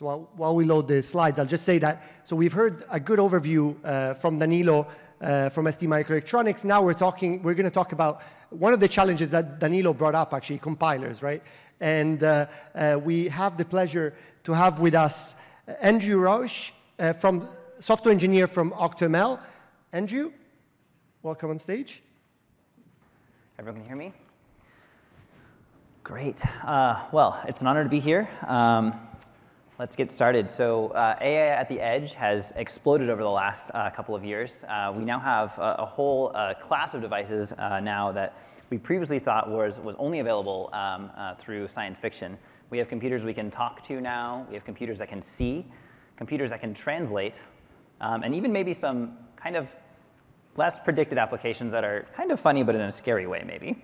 So while, while we load the slides, I'll just say that, so we've heard a good overview uh, from Danilo uh, from ST Microelectronics. Now we're talking, we're going to talk about one of the challenges that Danilo brought up, actually, compilers, right? And uh, uh, we have the pleasure to have with us Andrew Reusch, uh, from software engineer from OctoML. Andrew, welcome on stage. Everyone can hear me? Great. Uh, well, it's an honor to be here. Um, let's get started. So uh, AI at the edge has exploded over the last uh, couple of years. Uh, we now have a, a whole uh, class of devices uh, now that we previously thought was, was only available um, through science fiction. We have computers we can talk to now. We have computers that can see, computers that can translate, um, and even maybe some kind of less predicted applications that are kind of funny, but in a scary way, maybe.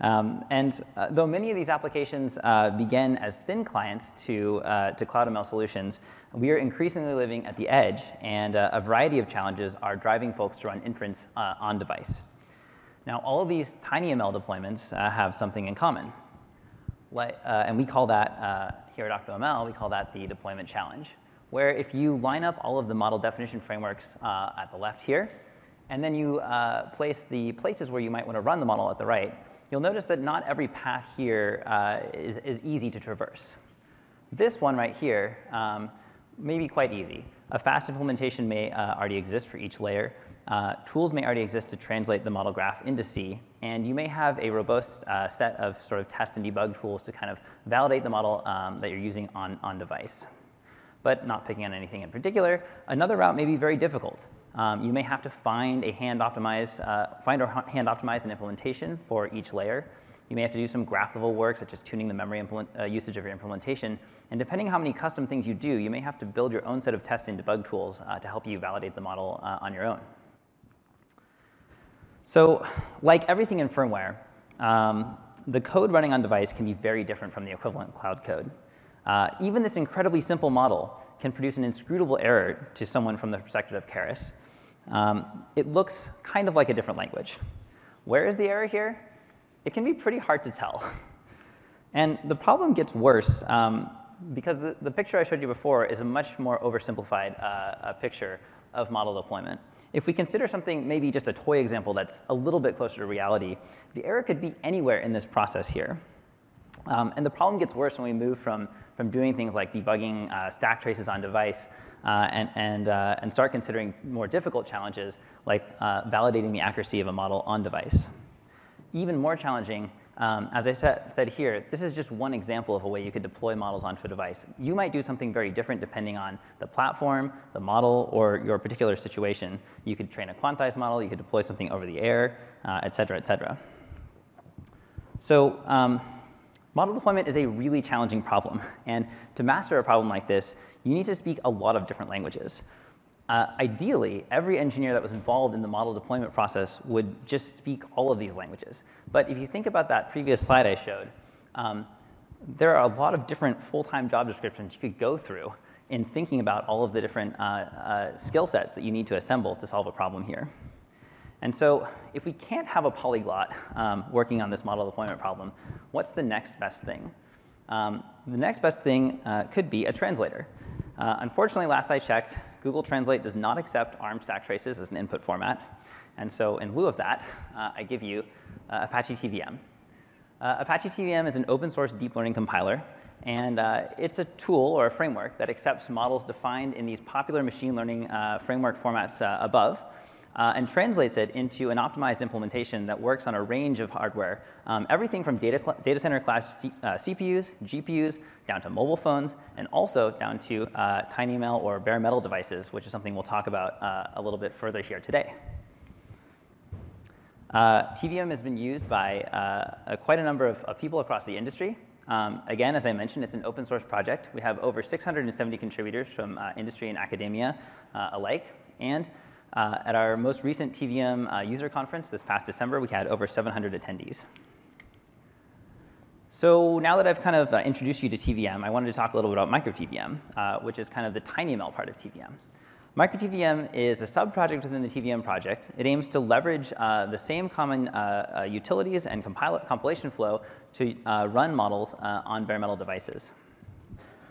Um, and uh, though many of these applications uh, begin as thin clients to, uh, to solutions, we are increasingly living at the edge, and uh, a variety of challenges are driving folks to run inference uh, on device. Now, all of these tiny ML deployments uh, have something in common. And we call that, here at OctoML, we call that the deployment challenge, where if you line up all of the model definition frameworks at the left here, and then you place the places where you might want to run the model at the right, you'll notice that not every path here uh, is is, easy to traverse. This one right here um, may be quite easy. A fast implementation may uh, already exist for each layer. Uh, tools may already exist to translate the model graph into C, and you may have a robust uh, set of sort of test and debug tools to kind of validate the model um, that you're using on, on device. But not picking on anything in particular, another route may be very difficult. Um, you may have to find a hand optimize, uh, find or hand optimize an implementation for each layer. You may have to do some graph level work, such as tuning the memory uh, usage of your implementation. And depending how many custom things you do, you may have to build your own set of test and debug tools uh, to help you validate the model uh, on your own. So like everything in firmware, um, the code running on device can be very different from the equivalent cloud code. Uh, even this incredibly simple model can produce an inscrutable error to someone from the perspective of Keras. Um, it looks kind of like a different language. Where is the error here? It can be pretty hard to tell. and the problem gets worse um, because the, the, picture I showed you before is a much more oversimplified uh, picture of model deployment. If we consider something, maybe just a toy example that's a little bit closer to reality, the error could be anywhere in this process here. Um, and the problem gets worse when we move from, from doing things like debugging uh, stack traces on device uh, and, and, uh, and start considering more difficult challenges like uh, validating the accuracy of a model on device. Even more challenging, um, as I said, said here, this is just one example of a way you could deploy models onto a device. You might do something very different depending on the platform, the model, or your particular situation. You could train a quantized model, you could deploy something over the air, uh, et cetera, et cetera. So um, Model deployment is a really challenging problem, and to master a problem like this, you need to speak a lot of different languages. Uh, ideally, every engineer that was involved in the model deployment process would just speak all of these languages. But if you think about that previous slide I showed, um, there are a lot of different full-time job descriptions you could go through in thinking about all of the different uh, uh, skill sets that you need to assemble to solve a problem here. And so if we can't have a polyglot um, working on this model deployment problem, what's the next best thing? Um, the next best thing uh, could be a translator. Uh, unfortunately, last I checked, Google Translate does not accept ARM stack traces as an input format. And so in lieu of that, uh, I give you uh, Apache TVM. Uh, Apache TVM is an open source deep learning compiler. And uh, it's a tool or a framework that accepts models defined in these popular machine learning framework formats above uh, and translates it into an optimized implementation that works on a range of hardware, um, everything from data, data center class C uh, CPUs, GPUs, down to mobile phones, and also down to uh, TinyML or bare metal devices, which is something we'll talk about uh, a little bit further here today. Uh, TVM has been used by uh, quite a number of, of, people across the industry. Um, again, as I mentioned, it's an open source project. We have over 670 contributors from industry and academia alike. And uh, at our most recent TVM uh, user conference this past December, we had over 700 attendees. So now that I've kind of uh, introduced you to TVM, I wanted to talk a little bit about MicroTVM, uh, which is kind of the TinyML part of TVM. MicroTVM is a sub-project within the TVM project. It aims to leverage uh, the same common uh, utilities and compilation flow to run models on bare metal devices.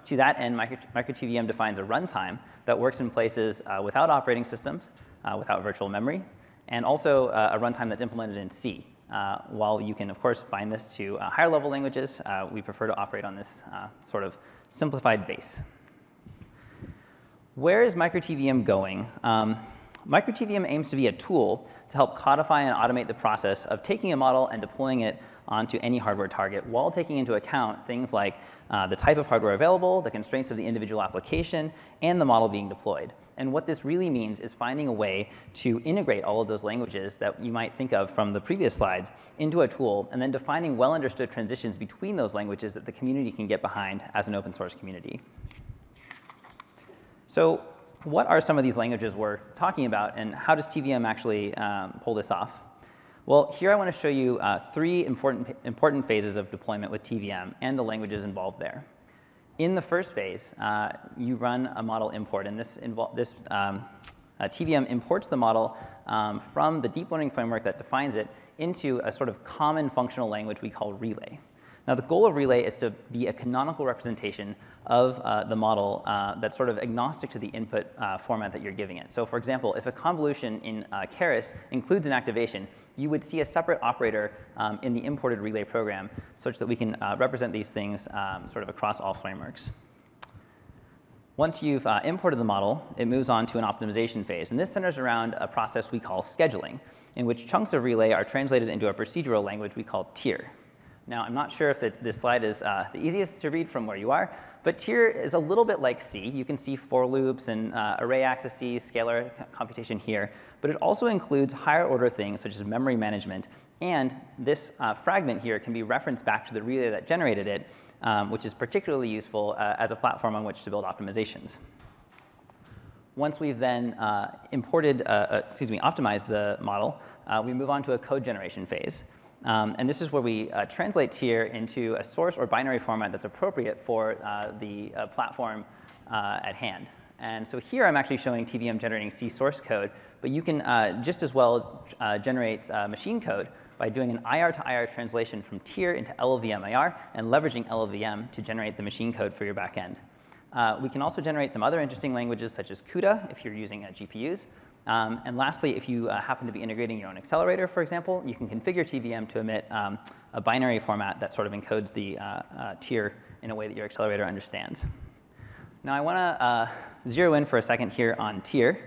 To that end, Micro, MicroTVM defines a runtime that works in places uh, without operating systems, uh, without virtual memory, and also uh, a runtime that's implemented in C. Uh, while you can, of course, bind this to uh, higher level languages, uh, we prefer to operate on this sort of simplified base. Where is MicroTVM going? Um, MicroTVM aims to be a tool to help codify and automate the process of taking a model and deploying it onto any hardware target while taking into account things like uh, the type of hardware available, the constraints of the individual application, and the model being deployed. And what this really means is finding a way to integrate all of those languages that you might think of from the previous slides into a tool, and then defining well understood transitions between those languages that the community can get behind as an open source community. So what are some of these languages we're talking about, and how does TVM actually um, pull this off? Well, here I want to show you uh, three important, important phases of deployment with TVM and the languages involved there. In the first phase, uh, you run a model import, and this, this um, uh, TVM imports the model um, from the deep learning framework that defines it into a sort of common functional language we call Relay. Now, the goal of Relay is to be a canonical representation of uh, the model uh, that's sort of agnostic to the input uh, format that you're giving it. So for example, if a convolution in uh, Keras includes an activation, you would see a separate operator um, in the imported Relay program such that we can uh, represent these things um, sort of across all frameworks. Once you've uh, imported the model, it moves on to an optimization phase. And this centers around a process we call scheduling, in which chunks of Relay are translated into a procedural language we call TIR. Now, I'm not sure if it, this slide is uh, the easiest to read from where you are, but TIR is a little bit like C. You can see for loops and uh, array accesses, scalar computation here, but it also includes higher order things such as memory management, and this uh, fragment here can be referenced back to the relay that generated it, um, which is particularly useful uh, as a platform on which to build optimizations. Once we've then uh, imported, uh, excuse me, optimized the model, we move on to a code generation phase. Um, and this is where we uh, translate TIR into a source or binary format that's appropriate for uh, the uh, platform uh, at hand. And so here I'm actually showing TVM generating C source code, but you can uh, just as well uh, generate machine code by doing an IR to IR translation from TIR into LLVM IR and leveraging LLVM to generate the machine code for your backend. we can also generate some other interesting languages such as CUDA if you're using GPUs, um, and lastly, if you uh, happen to be integrating your own accelerator, for example, you can configure TVM to emit um, a binary format that sort of encodes the uh, uh, TIR in a way that your accelerator understands. Now, I want to uh, zero in for a second here on TIR.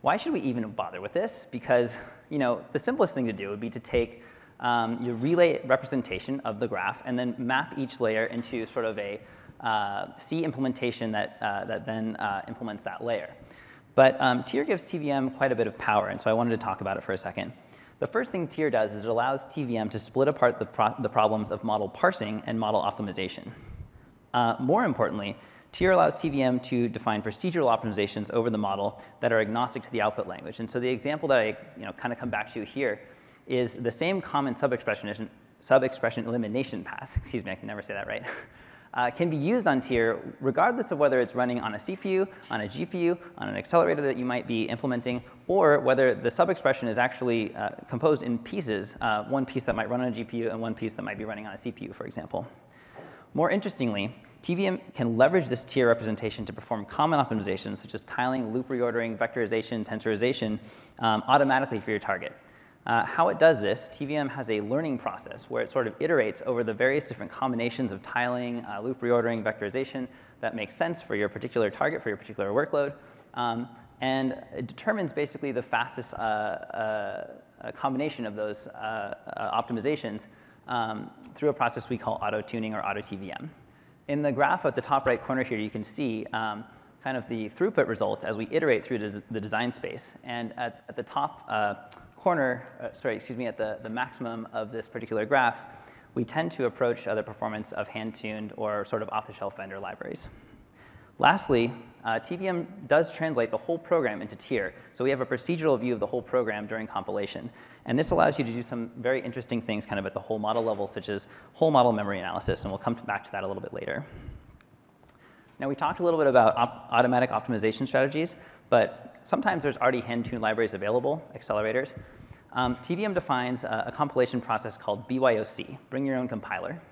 Why should we even bother with this? Because you know, the simplest thing to do would be to take um, your relay representation of the graph and then map each layer into sort of a uh, C implementation that, uh, that then implements that layer. But um, TIR gives TVM quite a bit of power, and so I wanted to talk about it for a second. The first thing TIR does is it allows TVM to split apart the, pro the problems of model parsing and model optimization. Uh, more importantly, TIR allows TVM to define procedural optimizations over the model that are agnostic to the output language. And so the example that I you know, kind of come back to here is the same common sub-expression sub-expression elimination pass. Excuse me, I can never say that right. Uh, can be used on TIR regardless of whether it's running on a CPU, on a GPU, on an accelerator that you might be implementing, or whether the sub-expression is actually uh, composed in pieces, uh, one piece that might run on a GPU and one piece that might be running on a CPU, for example. More interestingly, TVM can leverage this TIR representation to perform common optimizations such as tiling, loop reordering, vectorization, tensorization um, automatically for your target. Uh, how it does this, TVM has a learning process where it sort of iterates over the various different combinations of tiling, uh, loop reordering, vectorization that makes sense for your particular target, for your particular workload. Um, and it determines basically the fastest uh, uh combination of those uh, uh, optimizations um, through a process we call auto-tuning or auto-TVM. In the graph at the top right corner here, you can see um, kind of the throughput results as we iterate through the design space. And at, at the top corner, uh, sorry, excuse me, at the, the maximum of this particular graph, we tend to approach the performance of hand-tuned or sort of off-the-shelf vendor libraries. Lastly, uh, TVM does translate the whole program into TIR, so we have a procedural view of the whole program during compilation. And this allows you to do some very interesting things kind of at the whole model level, such as whole model memory analysis, and we'll come back to that a little bit later. Now, we talked a little bit about op automatic optimization strategies, but sometimes there's already hand-tuned libraries available, accelerators. Um, TVM defines a, a, compilation process called BYOC, bring your own compiler.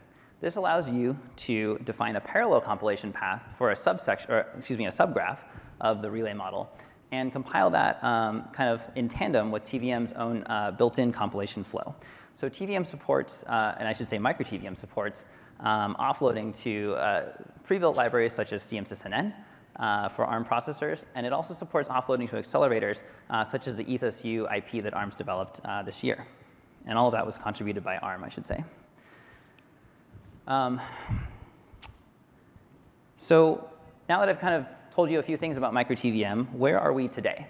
This allows you to define a parallel compilation path for a subsection, or excuse me, a subgraph of the relay model and compile that um, kind of in tandem with TVM's own uh, built-in compilation flow. So TVM supports, uh, and I should say micro-TVM supports, um, offloading to uh, pre-built libraries such as CMSIS-NN uh, for ARM processors, and it also supports offloading to accelerators uh, such as the EthosU IP that ARM's developed uh, this year. And all of that was contributed by ARM, I should say. Um, so now that I've kind of told you a few things about micro-TVM, where are we today?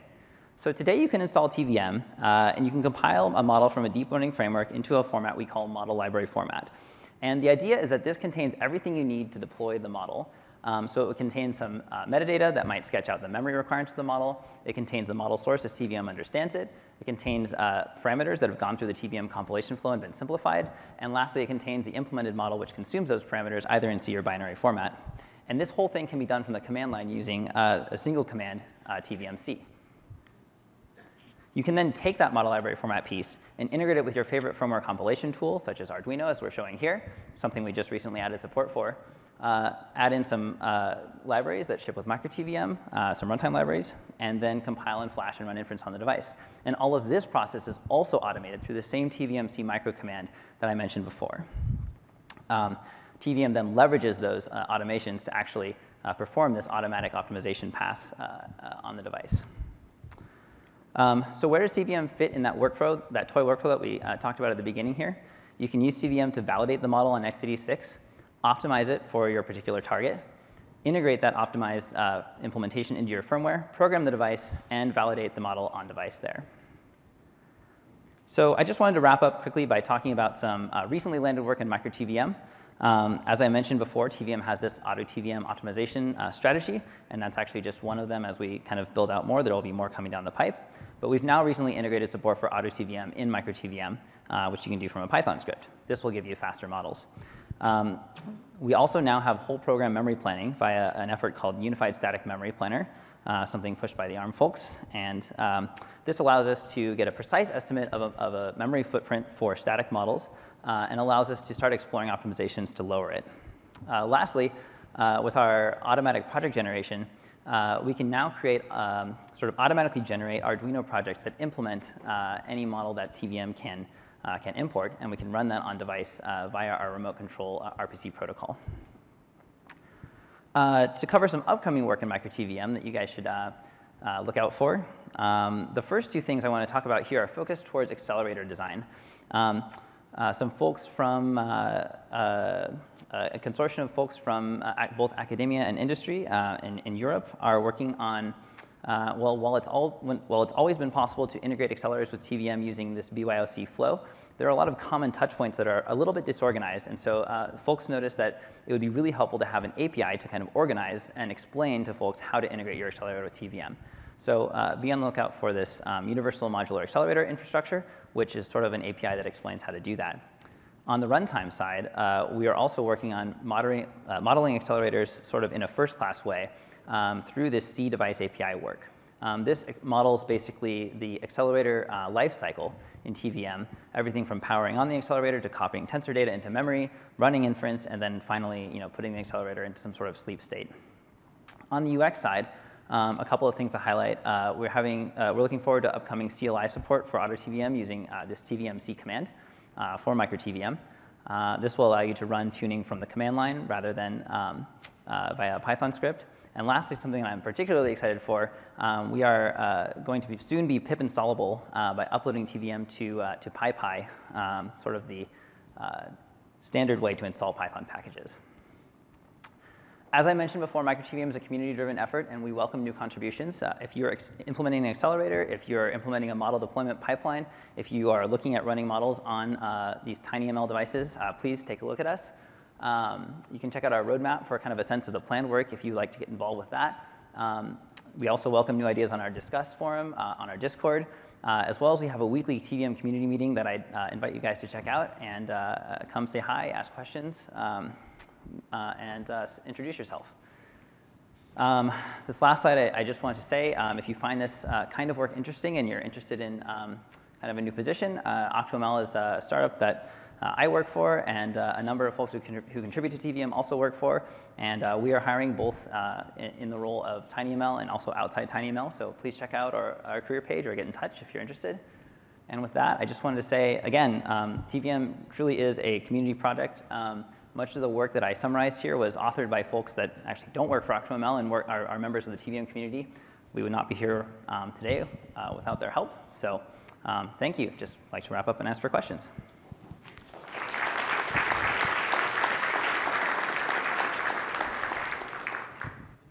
So today you can install TVM, uh, and you can compile a model from a deep learning framework into a format we call model library format. And the idea is that this contains everything you need to deploy the model. Um, so it contains some uh, metadata that might sketch out the memory requirements of the model. It contains the model source as TVM understands it. It contains uh, parameters that have gone through the TVM compilation flow and been simplified. And lastly, it contains the implemented model which consumes those parameters either in C or binary format. And this whole thing can be done from the command line using uh, a single command, uh, tvmc. You can then take that model library format piece and integrate it with your favorite firmware compilation tool, such as Arduino, as we're showing here, something we just recently added support for. Uh, add in some uh, libraries that ship with microTVM, uh, some runtime libraries, and then compile and flash and run inference on the device. And all of this process is also automated through the same tvmc micro command that I mentioned before. Um, TVM then leverages those uh, automations to actually uh, perform this automatic optimization pass uh, on the device. Um, so where does TVM fit in that workflow, that toy workflow that we talked about at the beginning here? You can use TVM to validate the model on x86, optimize it for your particular target, integrate that optimized uh, implementation into your firmware, program the device, and validate the model on device there. So I just wanted to wrap up quickly by talking about some uh, recently landed work in micro-TVM. Um, as I mentioned before, TVM has this auto TVM optimization uh, strategy, and that's actually just one of them as we kind of build out more. There will be more coming down the pipe. But we've now recently integrated support for auto TVM in micro TVM, uh, which you can do from a Python script. This will give you faster models. Um, we also now have whole program memory planning via an effort called Unified Static Memory Planner, uh, something pushed by the ARM folks. And um, this allows us to get a precise estimate of a, of a memory footprint for static models uh, and allows us to start exploring optimizations to lower it. Uh, lastly, uh, with our automatic project generation, uh, we can now create, um, sort of automatically generate Arduino projects that implement uh, any model that TVM can uh, can import, and we can run that on device uh, via our remote control uh, RPC protocol. Uh, to cover some upcoming work in micro-TVM that you guys should uh, uh, look out for, um, the first two things I want to talk about here are focused towards accelerator design. Um, some folks from a consortium of folks from both academia and industry in, in Europe are working on uh, well, while it's, all, when, while it's always been possible to integrate accelerators with TVM using this BYOC flow, there are a lot of common touch points that are a little bit disorganized. And so uh, folks noticed that it would be really helpful to have an API to kind of organize and explain to folks how to integrate your accelerator with TVM. So uh, be on the lookout for this um, universal modular accelerator infrastructure, which is sort of an API that explains how to do that. On the runtime side, uh, we are also working on uh, modeling accelerators sort of in a first-class way um, through this C device API work. Um, this models basically the accelerator uh, life cycle in TVM, everything from powering on the accelerator to copying tensor data into memory, running inference, and then finally you know, putting the accelerator into some sort of sleep state. On the UX side, um, a couple of things to highlight. Uh, we're, having, uh, we're looking forward to upcoming CLI support for AutoTVM using uh, this TVMC command uh, for micro-TVM. Uh, this will allow you to run tuning from the command line rather than um, via a Python script. And lastly, something that I'm particularly excited for, um, we are uh, going to be soon be pip installable uh, by uploading TVM to, uh, to PyPI, um, sort of the uh, standard way to install Python packages. As I mentioned before, micro-TVM is a community-driven effort, and we welcome new contributions. Uh, if you're implementing an accelerator, if you're implementing a model deployment pipeline, if you are looking at running models on uh, these TinyML devices, please take a look at us. Um, you can check out our roadmap for kind of a sense of the planned work if you'd like to get involved with that. Um, we also welcome new ideas on our Discuss forum, uh, on our Discord, uh, as well as we have a weekly TVM community meeting that I uh, invite you guys to check out and uh, come say hi, ask questions, um, uh, and uh, introduce yourself. Um, this last slide, I, I, just want to say, um, if you find this kind of work interesting and you're interested in um, kind of a new position, OctoML is a startup that uh, I work for and uh, a number of folks who, con who, contribute to TVM also work for. And uh, we are hiring both uh, in, in, the role of TinyML and also outside TinyML. So please check out our, our, career page or get in touch if you're interested. And with that, I just wanted to say, again, um, TVM truly is a community project. Um, much of the work that I summarized here was authored by folks that actually don't work for OctoML and work, are, are members of the TVM community. We would not be here um, today uh, without their help. So um, thank you. Just like to wrap up and ask for questions.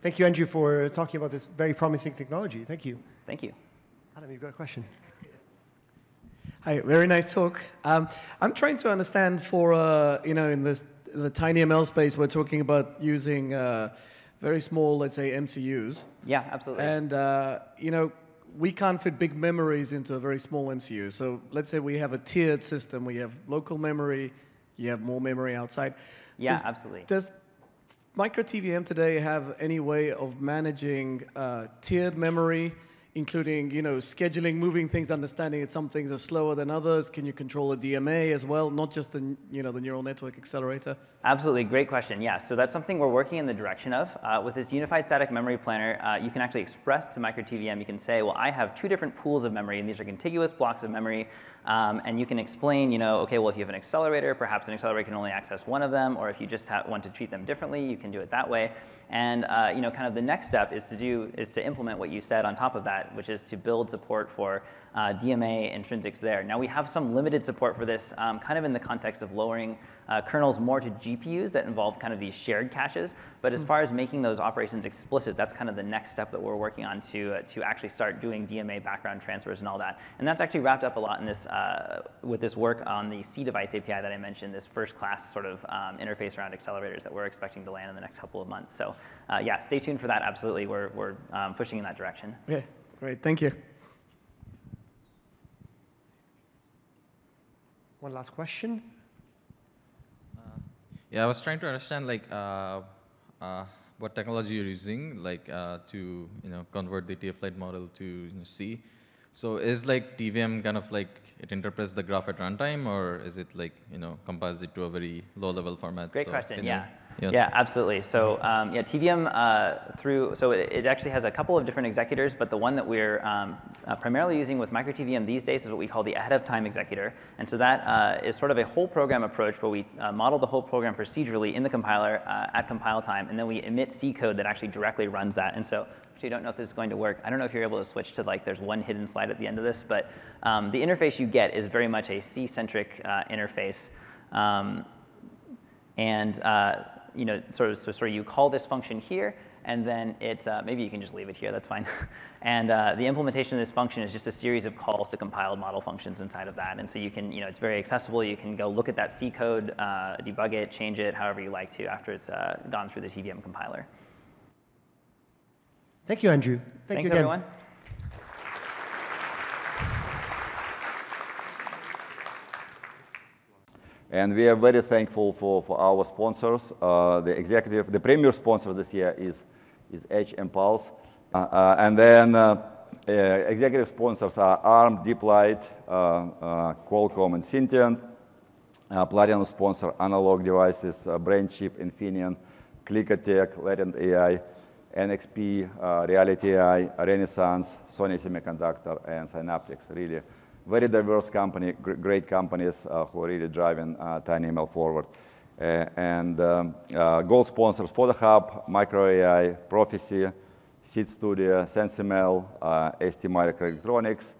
Thank you, Andrew, for talking about this very promising technology. Thank you. Thank you. Adam, you've got a question. Hi, very nice talk. Um, I'm trying to understand for, uh, you know, in this, the tiny ML space, we're talking about using uh, very small, let's say, MCUs. Yeah, absolutely. And, uh, you know, we can't fit big memories into a very small MCU. So let's say we have a tiered system. We have local memory, you have more memory outside. Yeah, does, absolutely. Does Micro TVM today have any way of managing uh, tiered memory including you know scheduling, moving things, understanding that some things are slower than others. Can you control a DMA as well, not just the you know the neural network accelerator? Absolutely, great question. Yeah, so that's something we're working in the direction of. Uh, with this unified static memory planner, uh, you can actually express to MicroTVM. You can say, well, I have two different pools of memory, and these are contiguous blocks of memory. Um, and you can explain, you know, okay, well, if you have an accelerator, perhaps an accelerator can only access one of them, or if you just want to treat them differently, you can do it that way. And uh, you know, kind of the next step is to do is to implement what you said on top of that, which is to build support for uh, DMA intrinsics there. Now we have some limited support for this, um, kind of in the context of lowering uh, kernels more to GPUs that involve kind of these shared caches. But as hmm. far as making those operations explicit, that's kind of the next step that we're working on to, uh, to actually start doing DMA background transfers and all that. And that's actually wrapped up a lot in this, uh, with this work on the C device API that I mentioned, this first class sort of um, interface around accelerators that we're expecting to land in the next couple of months. So uh, yeah, stay tuned for that, absolutely. We're, we're um, pushing in that direction. Okay, great, thank you. One last question. Uh, yeah, I was trying to understand like uh, uh, what technology you're using, like uh, to you know convert the TF-Lite model to you know, C. So is like TVM kind of like it interprets the graph at runtime, or is it like you know compiles it to a very low-level format? Great so, question. You yeah. Yeah. yeah, absolutely. So um, yeah, TVM uh, through, so it, it, actually has a couple of different executors, but the one that we're um, uh, primarily using with micro TVM these days is what we call the ahead of time executor. And so that uh, is sort of a whole program approach where we uh, model the whole program procedurally in the compiler uh, at compile time, and then we emit C code that actually directly runs that. And so actually don't know if this is going to work. I don't know if you're able to switch to like, there's one hidden slide at the end of this, but um, the interface you get is very much a C-centric uh, interface. Um, and you know, sort of, so sort of you call this function here, and then it, uh, maybe you can just leave it here, that's fine. and uh, the implementation of this function is just a series of calls to compiled model functions inside of that. And so you can, you know, it's very accessible. You can go look at that C code, uh, debug it, change it, however you like to after it's uh, gone through the TVM compiler. Thank you, Andrew. Thank Thanks, you everyone. And we are very thankful for, for our sponsors. Uh, the executive, the premier sponsor this year is, is Edge Impulse. Uh, uh, and then uh, uh, executive sponsors are ARM, Deeplite, uh, Qualcomm, and Syntiant. Platinum sponsor Analog Devices, BrainChip, Infineon, Clickertech, Latent AI, NXP, Reality AI, Renesas, Sony Semiconductor, and Synaptics. Really very diverse company, gr great companies uh, who are really driving uh, TinyML forward. Uh, and um, gold sponsors for the Hub, MicroAI, Prophecy, Seeed Studio, SensiML, ST Microelectronics,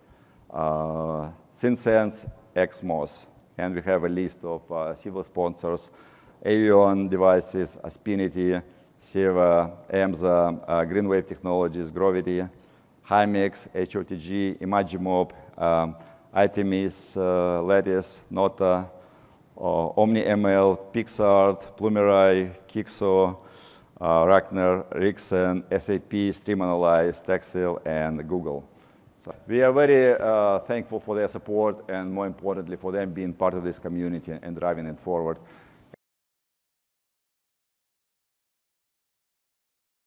uh, SynSense, XMOS. And we have a list of uh, civil sponsors, Avion Devices, Aspinity, CEVA, EMSA, uh, GreenWave Technologies, Grovity, Himax, HOTG, Imagimob, um, Itemis, uh, Lattice, Nota, uh, OmniML, PixArt, Plumerai, Qeexo, uh, Rachner, Rixen, SAP, StreamAnalyze, Texil, and Google. So we are very uh, thankful for their support and more importantly for them being part of this community and driving it forward.